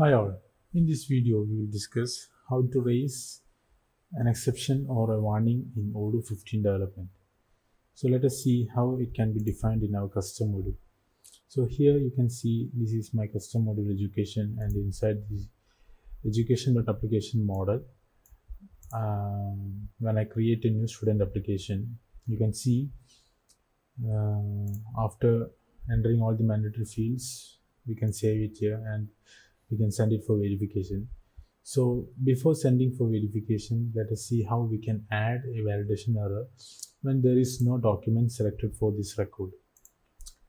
Hi all, in this video we will discuss how to raise an exception or a warning in Odoo 15 development. So let us see how it can be defined in our custom module. So here you can see this is my custom module education and inside this education.application model um, when I create a new student application you can see uh, after entering all the mandatory fields we can save it here and we can send it for verification. So before sending for verification let us see how we can add a validation error when there is no document selected for this record.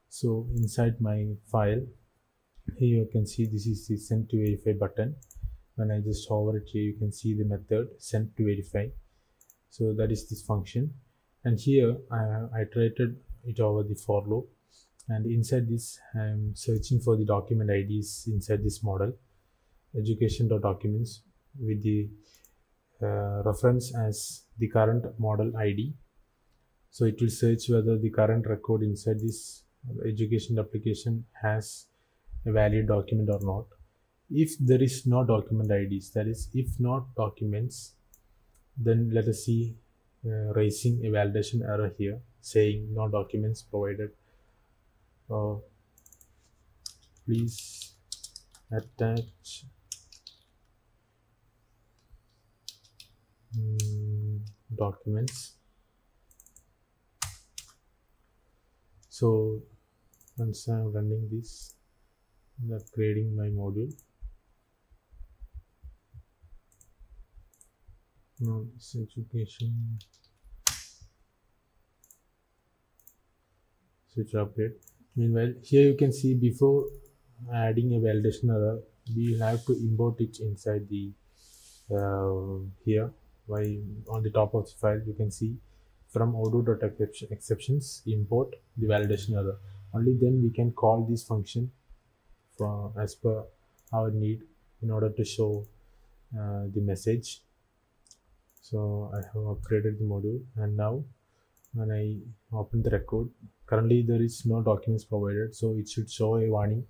So inside my file here you can see this is the send to verify button. When I just hover it here you can see the method send to verify. So that is this function. And here I, I iterated it over the for loop and inside this I'm searching for the document IDs inside this model education.documents with the uh, reference as the current model ID so it will search whether the current record inside this education application has a valid document or not. If there is no document IDs that is if not documents then let us see uh, raising a validation error here saying no documents provided please attach mm, documents. So once I'm running this I'm upgrading my module. Now this education. Switch update meanwhile here you can see before adding a validation error we have to import it inside the uh, here by on the top of the file you can see from odoo.exceptions import the validation error. Only then we can call this function for as per our need in order to show uh, the message. So I have upgraded the module and now when I open the record. Currently there is no documents provided so it should show a warning.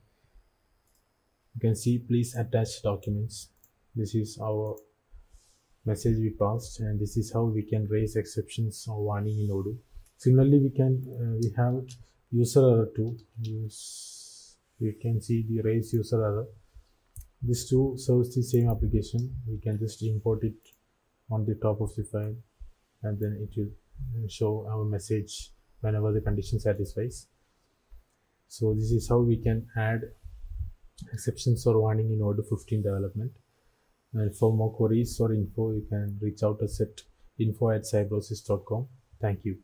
You can see please attach documents. This is our message we passed and this is how we can raise exceptions or warning in Odoo. Similarly we can uh, we have user error too. Use can see the raise user error. This too serves the same application. We can just import it on the top of the file and then it will show our message whenever the condition satisfies. So this is how we can add exceptions or warning in Odoo 15 development. And for more queries or info you can reach out us at info at cybrosys.com thank you